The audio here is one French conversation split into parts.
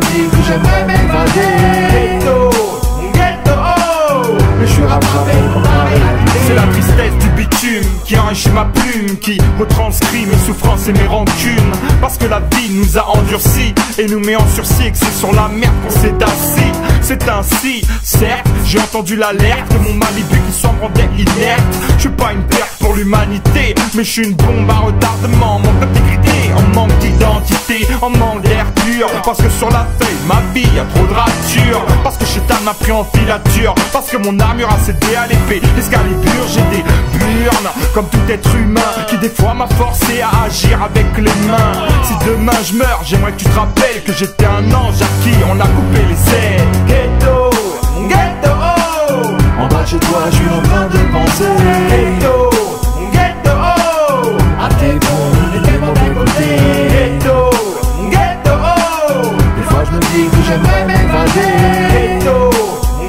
dis que m'évader. Ghetto, mon ghetto, oh Mais je suis rattrapé. C'est la tristesse du bitume qui enrichit ma plume Qui retranscrit mes souffrances et mes rancunes. Parce que la vie nous a endurcis Et nous met en sursis que c'est sur la merde qu'on s'est assis. C'est ainsi, certes, j'ai entendu l'alerte Mon Malibu qui s'en rendait inerte. Je suis pas une perte pour l'humanité Mais je suis une bombe à retardement. Manque d'intégrité, en manque d'identité En manque parce que sur la feuille, ma vie a trop de ratures. Parce que Chétan m'a pris en filature. Parce que mon armure a cédé à l'épée. Escalibur, j'ai des burnes, comme tout être humain qui des fois m'a forcé à agir avec les mains. Si demain je meurs, j'aimerais que tu te rappelles que j'étais un ange à qui on a coupé les ailes. Ghetto,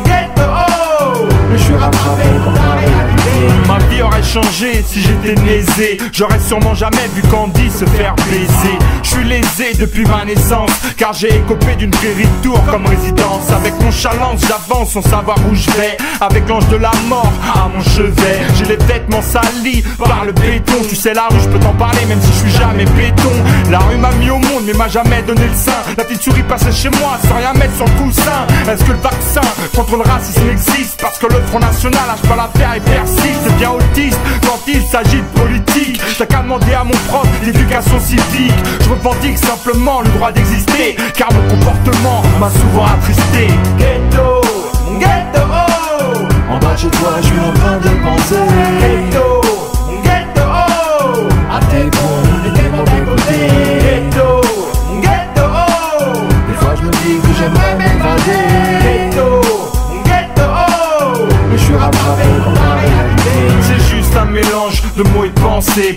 ghetto, oh. mais je suis rattrapé par la réalité. Ma vie aurait changé si j'étais lésé. J'aurais sûrement jamais vu Candy se faire baiser. Je suis lésé depuis ma naissance Car j'ai écopé d'une prairie de tour comme résidence. Avec mon challenge j'avance sans savoir où je vais. Avec l'ange de la mort à mon chevet. J'ai les vêtements salis par le béton. Tu sais la rue je peux t'en parler même si je suis jamais béton. La rue m'a mis au monde mais m'a jamais donné le sein. La petite souris passait chez moi sans rien mettre sur le coussin. Est-ce que le vaccin contre le racisme existe Parce que le Front National lâche pas l'affaire et persiste. Devient quand il s'agit de politique. T'as qu'à demander à mon prof d'éducation civique. Je revendique simplement le droit d'exister Car mon comportement m'a souvent attristé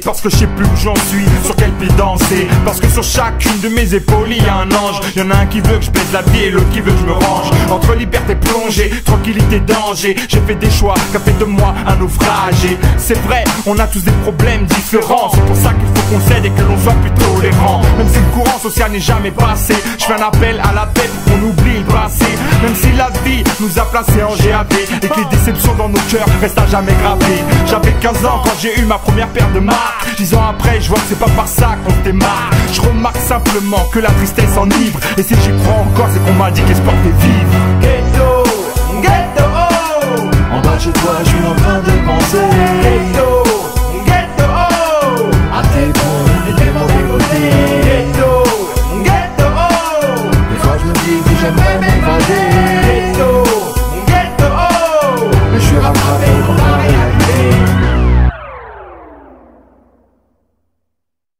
Parce que je sais plus où j'en suis, sur quel pied danser. Parce que sur chacune de mes épaules il y a un ange. Y'en a un qui veut que je baisse la vie et l'autre qui veut que je me range. Entre liberté plongée, tranquillité, danger J'ai fait des choix qu'a fait de moi un naufragé. C'est vrai, on a tous des problèmes différents. C'est pour ça qu'il faut qu'on et que l'on soit plus tolérant. Même si le courant social n'est jamais passé Je fais un appel à la paix pour qu'on oublie le passé. Même si la vie nous a placés en GAV Et que les déceptions dans nos cœurs restent à jamais gravées J'avais 15 ans quand j'ai eu ma première paire de marques. 10 ans après je vois que c'est pas par ça qu'on se démarre Je remarque simplement que la tristesse enivre. Et si j'y crois encore c'est qu'on m'a dit qu'espoir fait vivre Ghetto, ghetto, En bas de chez toi, je suis en train de penser